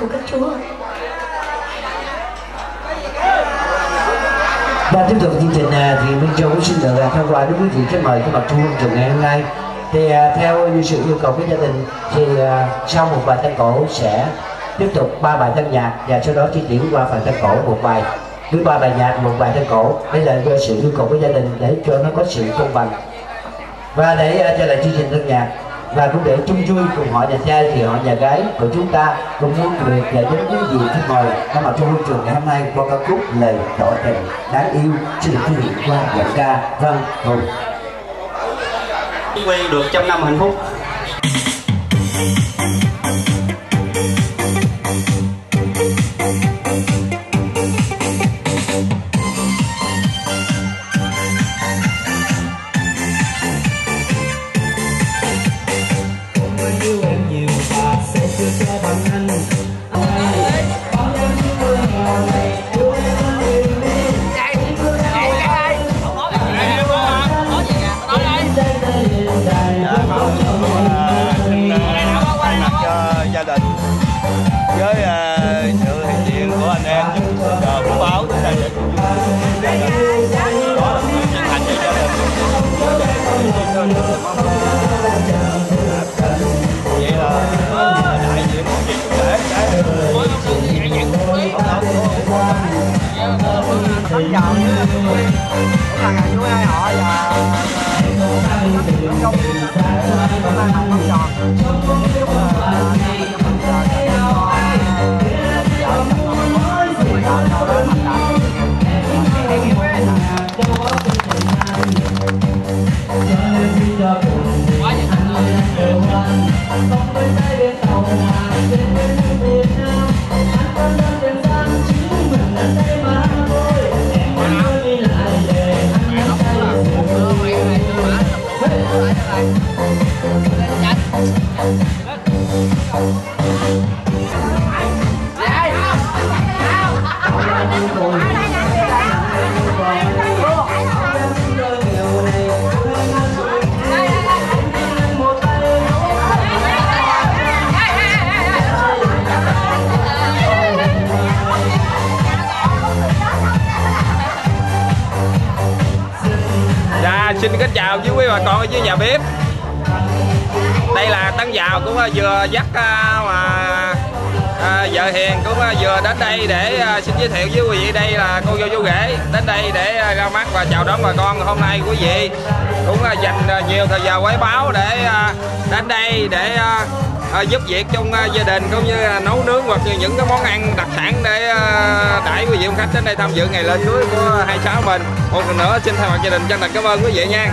của các chúa. Và tiếp tục chương trình à, thì Minh Châu cũng xin được à, thông qua đến quý vị khách mời cái mặt trung trường ngày hôm nay. Thì à, theo như sự yêu cầu của gia đình, thì sau một bài tân cổ sẽ tiếp tục ba bài tân nhạc và sau đó chỉ chuyển qua phần tân cổ một bài. Với ba bài nhạc, một bài tân cổ, đây là do sự yêu cầu của gia đình để cho nó có sự công bằng. Và để trở lại chương trình tân nhạc và cũng để chung vui cùng họ nhà trai thì họ nhà gái của chúng ta. Cũng muốn được và đến quý vị khách mời. Có mặt trong trường ngày hôm nay qua ca khúc lời tỏ tình, đáng yêu, xin được quý vị qua giọng ca. Vâng hùng quy được trăm năm hạnh phúc. Chào với quý bà con ở dưới nhà bếp. Đây là Tấn Giàu cũng à, vừa dắt à, mà à, vợ Hiền cũng à, vừa đến đây để xin giới thiệu với quý vị. Đây là cô vô chú rể đến đây để ra mắt và chào đón bà con. Hôm nay quý vị cũng là dành nhiều thời giờ quấy báo để đến đây để à, giúp việc trong gia đình cũng như nấu nướng hoặc như những cái món ăn đặc sản để à, đãi quý vị khách đến đây tham dự ngày lên cưới của hai cháu mình. Một lần nữa xin thay mặt gia đình chân thành cảm ơn quý vị nha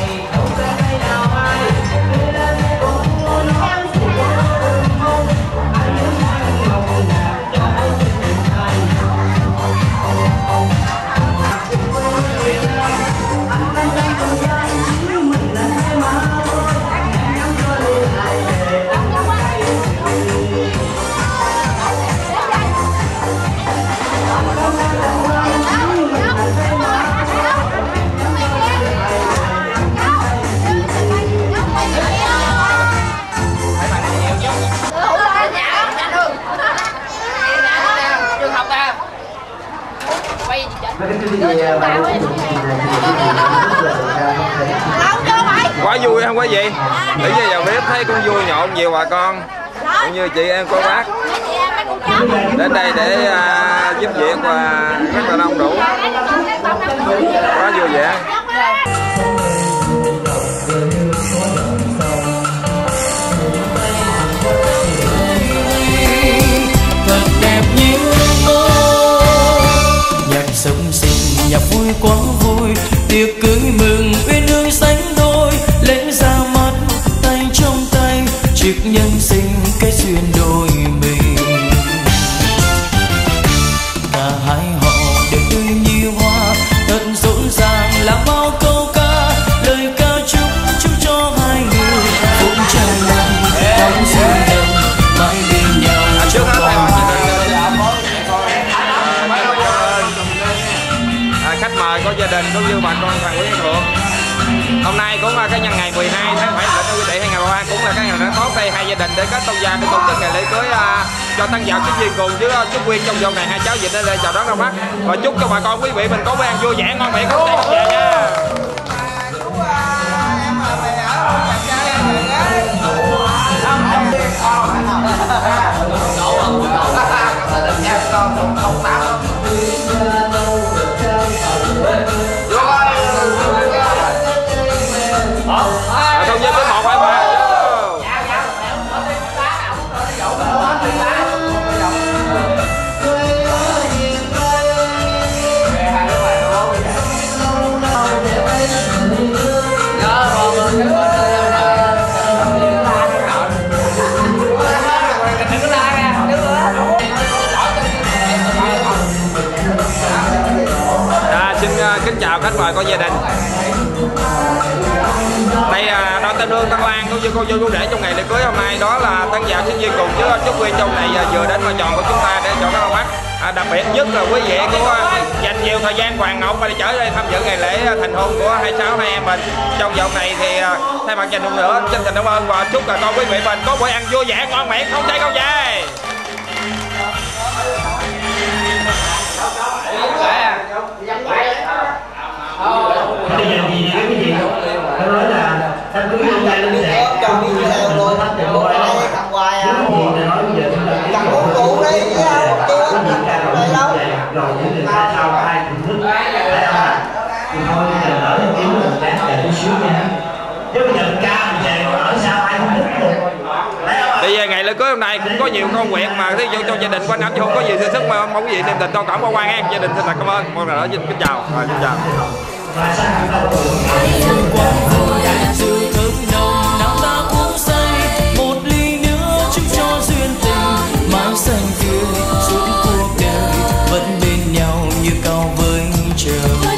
quá vui không quá gì? bây giờ vào bếp thấy cũng vui nhộn nhiều bà con. Cũng như chị em cô bác. Đến đây để uh, giúp việc và rất là đông đủ. Quá vui vẻ. Nhạc vui quá vui, tiệc cưới mừng, uyên ương sánh đôi, lễ ra mắt, tay trong tay, chiếc nhân sinh bà con thằng quý thuận hôm nay cũng là cái nhân ngày 12 tháng 7 lịch quý vị 2023 cũng là cái ngày rất tốt đây hai gia đình để kết tôn gia để tổ chức ngày lễ cưới à, cho tăng giàu cái duyên cùng với à, chúc quyên trong vòng này hai cháu dịch đây chào đón ra mắt và chúc cho bà con quý vị mình có bữa ăn vui vẻ ngon miệng không tay không video hấp dẫn của gia đình. Đây là đôi tân hương tân lan cũng như cô dâu chú rể trong ngày lễ cưới hôm nay. Đó là tân dạo sinh viên cùng chứ chúc quyên trong này à, vừa đến mà tròn của chúng ta để chọn các mắt à, đặc biệt nhất là quý vị của à, dành nhiều thời gian hoàng ngọc và đi trở đây tham dự ngày lễ à, thành hôn của hai cháu hai em mình. Trong vòng này thì thay mặt dành một nữa chân thành cảm ơn và chúc là con quý vị mình có bữa ăn vui vẻ ngon miệng không say không về cưới hôm nay cũng có nhiều con nguyện mà thí dụ cho gia đình quanh năm chứ không có gì sự sức mà mong gì niềm tình to cảm qua quan an gia đình xin là cảm ơn. Con là xin kính chào. À, xin chào. Xanh tươi suốt cuộc đời vẫn bên nhau như cao với trời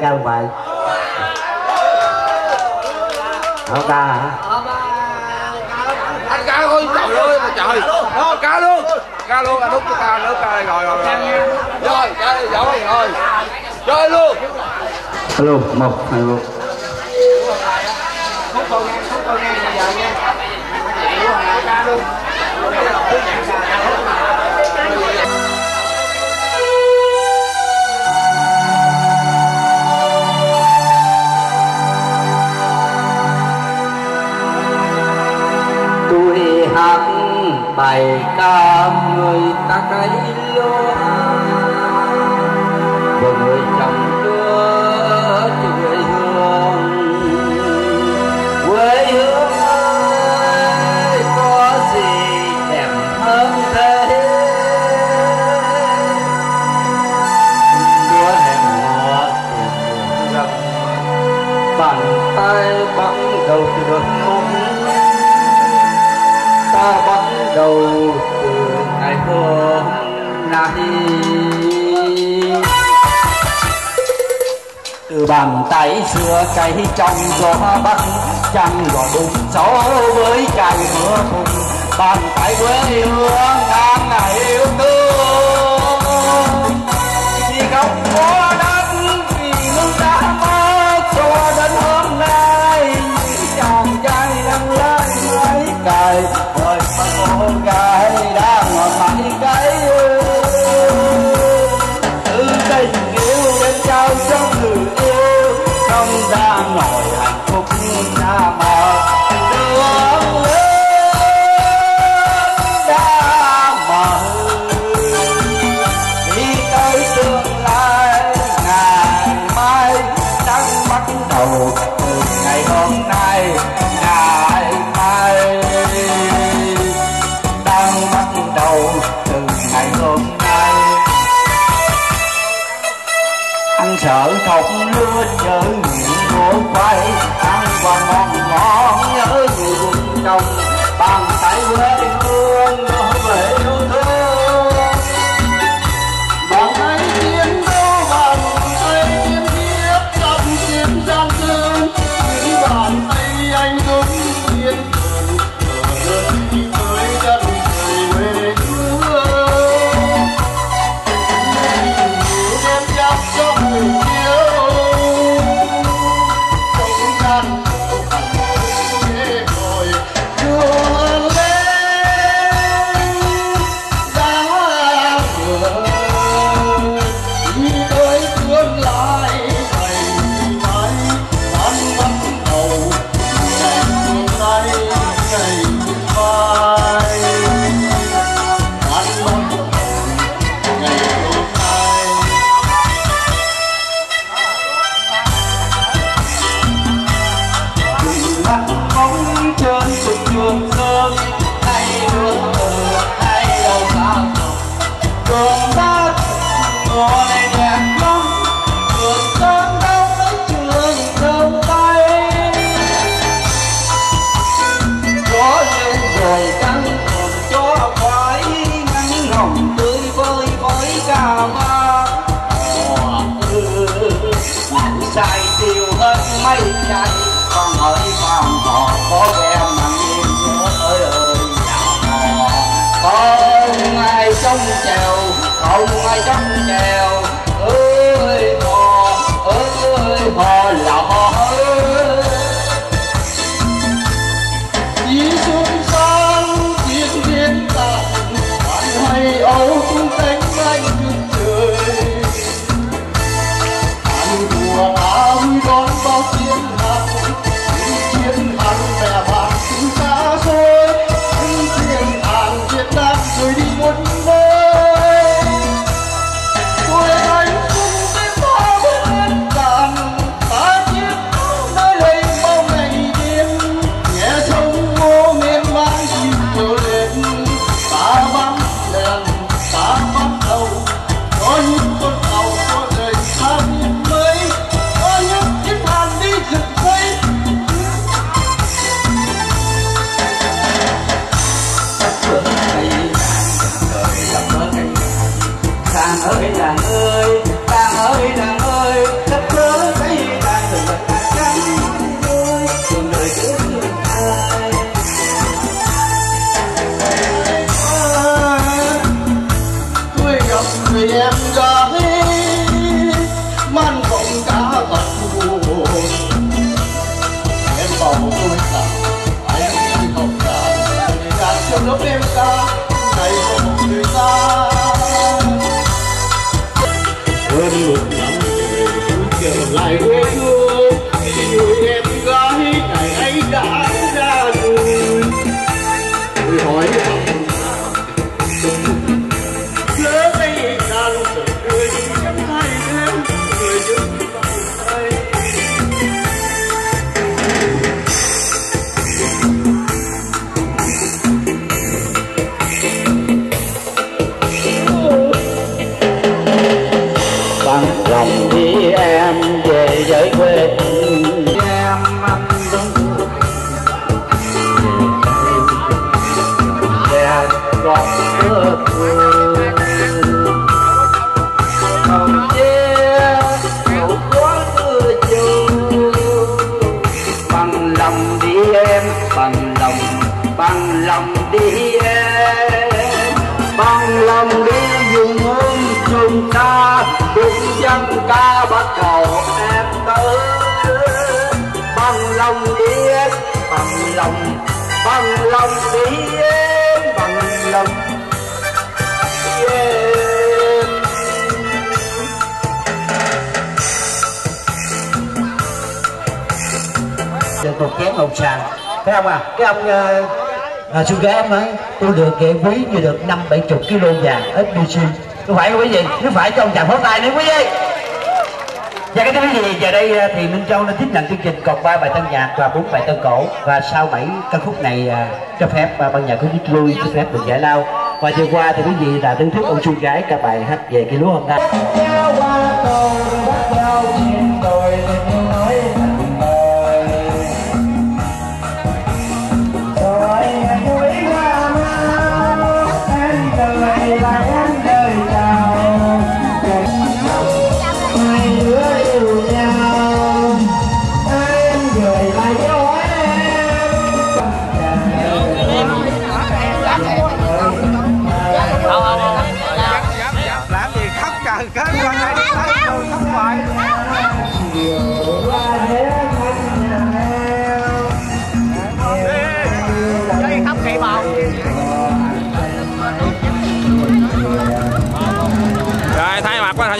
ca không vậy? Không ca hả? Anh ca thôi trời ơi trời. Đó ca luôn. Ca luôn anh út cho ca nữa ca rồi rồi rồi. Rồi chơi giỏi rồi chơi luôn. Alo một hai luôn không còn ngang không còn ngang giờ nha ca luôn. bài ca người ta cái lối. khổ này từ bàn tay xưa cây trong gió bắc chẳng gọi bụng xấu với trời mưa cùng. Bàn tay quê hương tháng ngày yêu no 아. chén hột sàn phải không à cái ông à, sư gái em nói tôi được nghệ quý như được năm bảy chục kg vàng SBC có phải không quý vị? Nếu phải cho ông chàng pháo tay nữa quý vị. Và cái thứ gì? giờ đây ờ, thì Minh Châu đã tiếp nhận chương trình còn ba bài tân nhạc và bốn bài tân cổ. Và sau bảy ca khúc này ờ, cho phép ờ, ban nhạc của Dít Lui cho phép được giải lao. Và vừa qua thì quý vị đã đứng thức ông Xuân Gái ca bài hát về cái lúa hôm nay.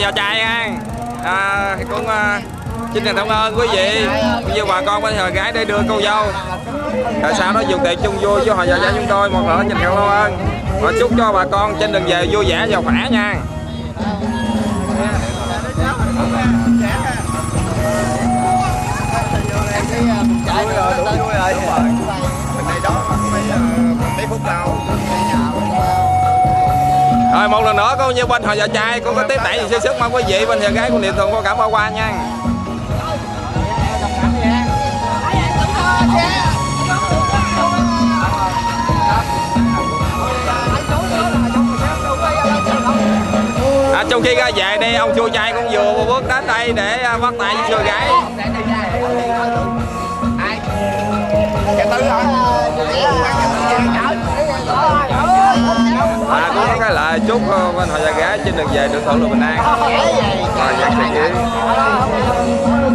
vào chài nha à, cũng à, xin thành cảm ơn quý vị. Cũng như bà con bên thời gái để đưa cô dâu. Tại sao đó dùng tiệc chung vui với họ già gia chúng tôi một lần nhìn cảm ơn. Và chúc cho bà con trên đường về vui vẻ và khỏe nha. Chạy rồi, đủ vui rồi. Rồi một lần nữa con như bên hồi giờ trai cũng có tiếp đẩy gì sức mong quý vị bên nhà gái của niệm thường có cảm ơn qua nha. À, trong khi ra về đây ông chua trai cũng vừa bước đến đây để à, bắt tay với chua gái. À chúc ờ, bên hội gia gái trên đường về được thuận lợi bình an. Và dạng sự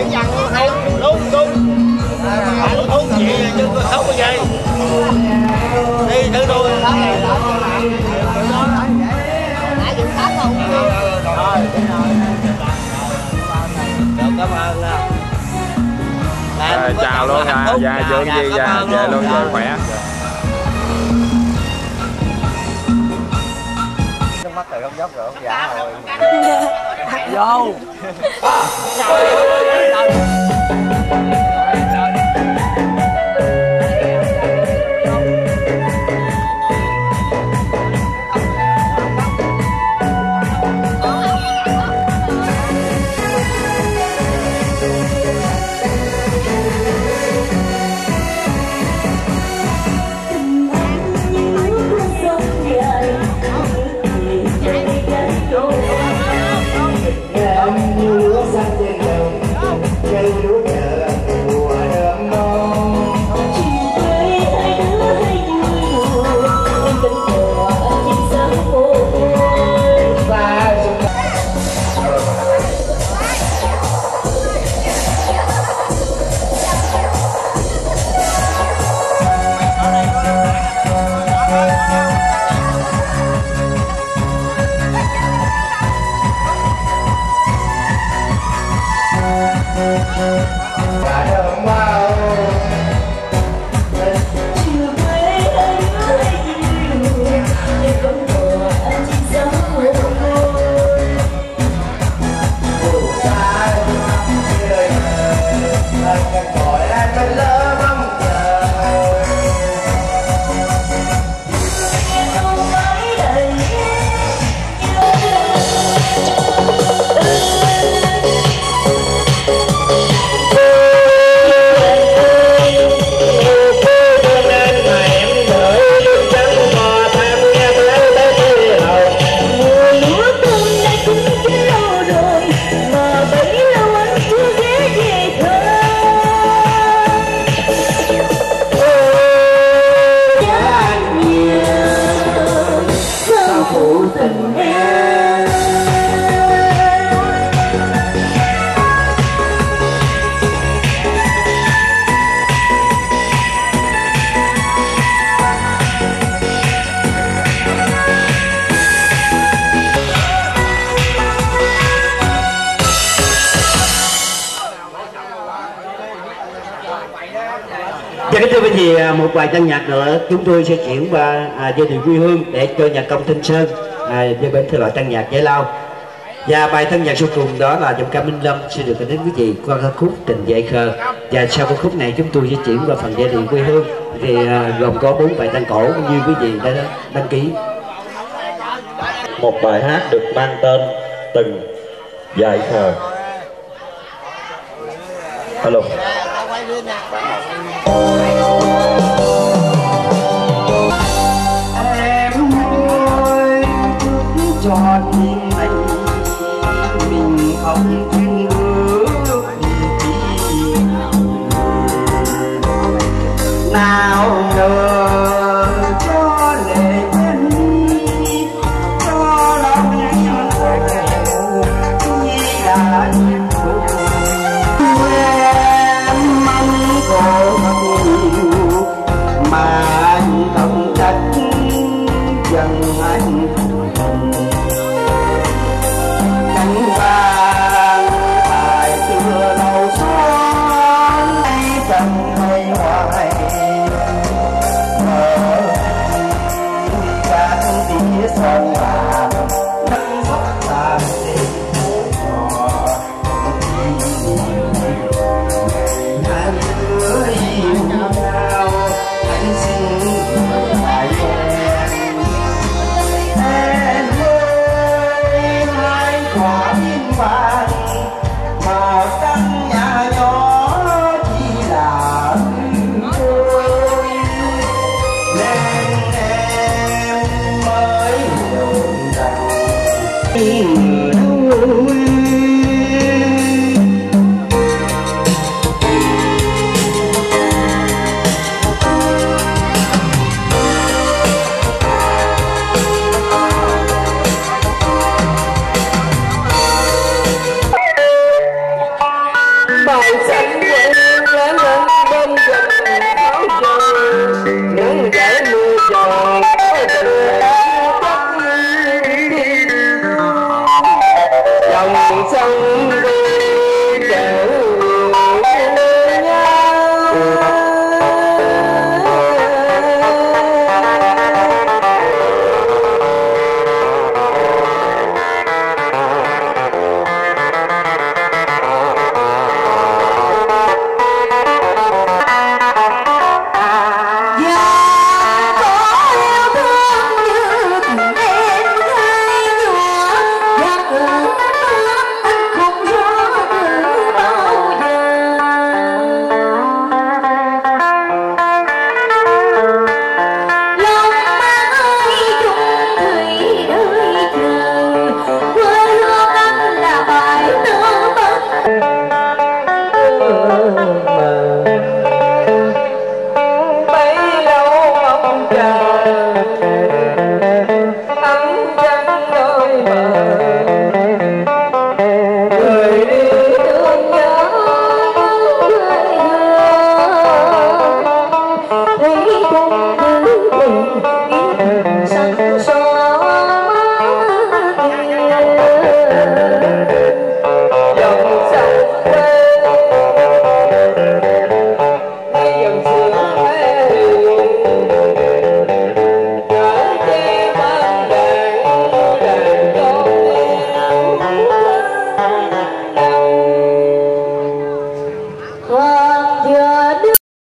phúc dữ dằn đúng đúng. Hạnh phúc vậy chứ có khóc cái gì đi thử Rồi, có chào luôn nha dạ dưỡng gì dạ về luôn về khỏe. Mắt từ không dốc rồi không giả rồi vô. Bài tân nhạc nữa chúng tôi sẽ chuyển qua à, giai điệu quê hương để cho nhạc công thanh Sơn à, với bên thể loại tân nhạc giải lao. Và bài thân nhạc sau cùng đó là giọng ca Minh Lâm sẽ được đến quý vị qua ca khúc Tình dạy khờ. Và sau ca khúc này chúng tôi sẽ chuyển qua phần giai điệu quê hương. Thì à, gồm có bốn bài tân cổ như quý vị đã đăng ký. Một bài hát được mang tên từng dạy khờ. Hello Hello.